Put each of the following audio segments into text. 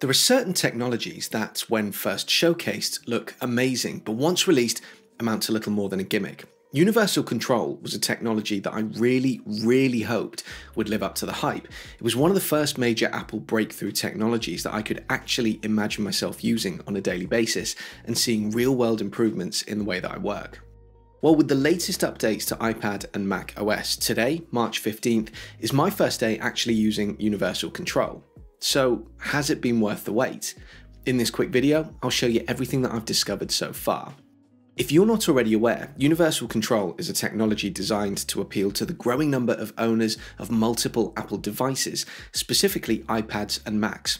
There are certain technologies that, when first showcased, look amazing, but once released, amount to little more than a gimmick. Universal Control was a technology that I really, really hoped would live up to the hype. It was one of the first major Apple breakthrough technologies that I could actually imagine myself using on a daily basis and seeing real world improvements in the way that I work. Well, with the latest updates to iPad and Mac OS, today, March 15th, is my first day actually using Universal Control. So, has it been worth the wait? In this quick video, I'll show you everything that I've discovered so far. If you're not already aware, Universal Control is a technology designed to appeal to the growing number of owners of multiple Apple devices, specifically iPads and Macs.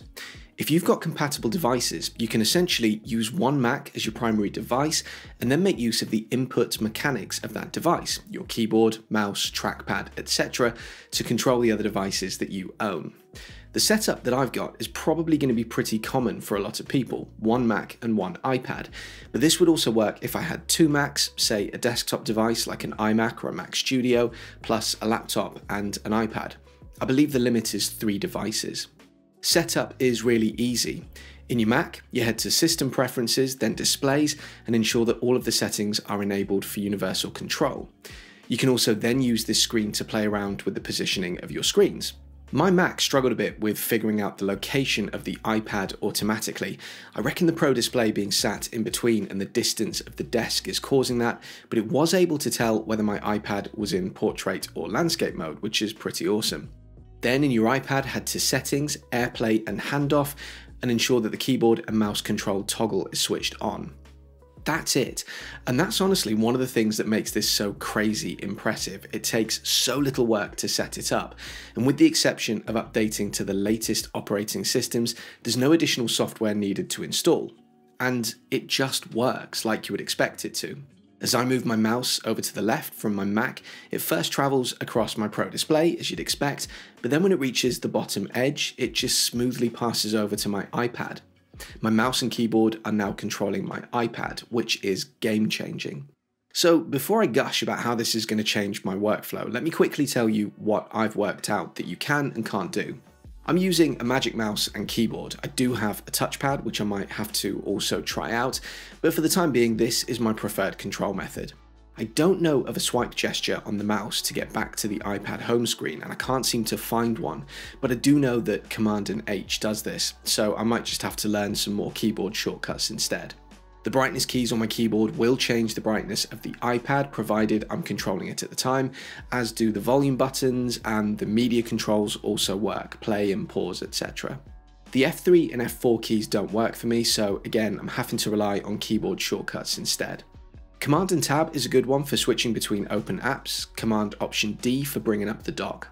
If you've got compatible devices, you can essentially use one Mac as your primary device and then make use of the input mechanics of that device, your keyboard, mouse, trackpad, etc., to control the other devices that you own. The setup that I've got is probably going to be pretty common for a lot of people, one Mac and one iPad, but this would also work if I had two Macs, say a desktop device like an iMac or a Mac Studio, plus a laptop and an iPad. I believe the limit is three devices. Setup is really easy. In your Mac, you head to System Preferences, then Displays, and ensure that all of the settings are enabled for universal control. You can also then use this screen to play around with the positioning of your screens. My Mac struggled a bit with figuring out the location of the iPad automatically. I reckon the Pro Display being sat in between and the distance of the desk is causing that, but it was able to tell whether my iPad was in portrait or landscape mode, which is pretty awesome. Then in your iPad, head to Settings, AirPlay and Handoff, and ensure that the keyboard and mouse control toggle is switched on. That's it. And that's honestly one of the things that makes this so crazy impressive. It takes so little work to set it up. And with the exception of updating to the latest operating systems, there's no additional software needed to install. And it just works like you would expect it to. As I move my mouse over to the left from my Mac, it first travels across my Pro Display, as you'd expect, but then when it reaches the bottom edge, it just smoothly passes over to my iPad. My mouse and keyboard are now controlling my iPad, which is game changing. So before I gush about how this is going to change my workflow, let me quickly tell you what I've worked out that you can and can't do. I'm using a Magic Mouse and keyboard. I do have a touchpad, which I might have to also try out, but for the time being, this is my preferred control method. I don't know of a swipe gesture on the mouse to get back to the iPad home screen and I can't seem to find one, but I do know that Command and H does this, so I might just have to learn some more keyboard shortcuts instead. The brightness keys on my keyboard will change the brightness of the iPad provided I'm controlling it at the time, as do the volume buttons and the media controls also work, play and pause etc. The F3 and F4 keys don't work for me, so again I'm having to rely on keyboard shortcuts instead. Command and Tab is a good one for switching between open apps, Command Option D for bringing up the dock.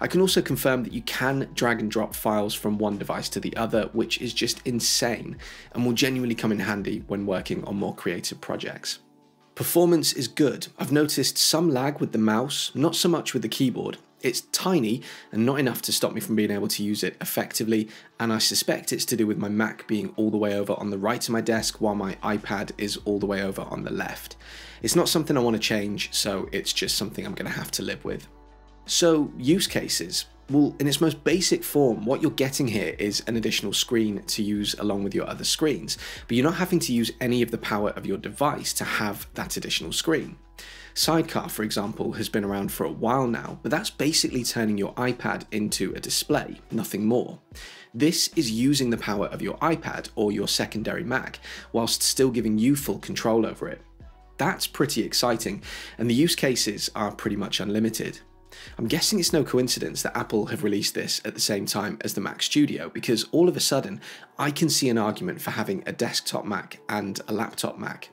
I can also confirm that you can drag and drop files from one device to the other, which is just insane and will genuinely come in handy when working on more creative projects. Performance is good. I've noticed some lag with the mouse, not so much with the keyboard, it's tiny and not enough to stop me from being able to use it effectively, and I suspect it's to do with my Mac being all the way over on the right of my desk while my iPad is all the way over on the left. It's not something I want to change, so it's just something I'm going to have to live with. So, use cases. Well, in its most basic form, what you're getting here is an additional screen to use along with your other screens, but you're not having to use any of the power of your device to have that additional screen. Sidecar, for example, has been around for a while now, but that's basically turning your iPad into a display, nothing more. This is using the power of your iPad or your secondary Mac, whilst still giving you full control over it. That's pretty exciting, and the use cases are pretty much unlimited. I'm guessing it's no coincidence that Apple have released this at the same time as the Mac Studio, because all of a sudden, I can see an argument for having a desktop Mac and a laptop Mac.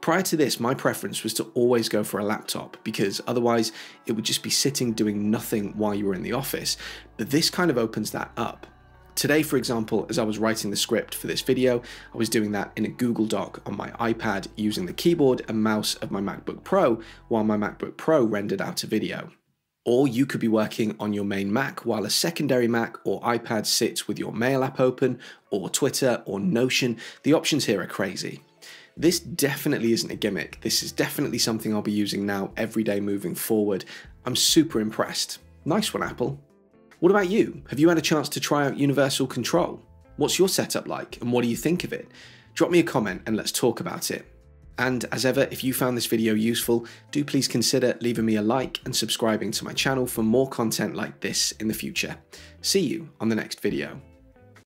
Prior to this, my preference was to always go for a laptop because otherwise it would just be sitting doing nothing while you were in the office. But this kind of opens that up. Today, for example, as I was writing the script for this video, I was doing that in a Google Doc on my iPad using the keyboard and mouse of my MacBook Pro while my MacBook Pro rendered out a video. Or you could be working on your main Mac while a secondary Mac or iPad sits with your Mail app open, or Twitter, or Notion. The options here are crazy. This definitely isn't a gimmick. This is definitely something I'll be using now every day moving forward. I'm super impressed. Nice one, Apple. What about you? Have you had a chance to try out Universal Control? What's your setup like and what do you think of it? Drop me a comment and let's talk about it. And as ever, if you found this video useful, do please consider leaving me a like and subscribing to my channel for more content like this in the future. See you on the next video.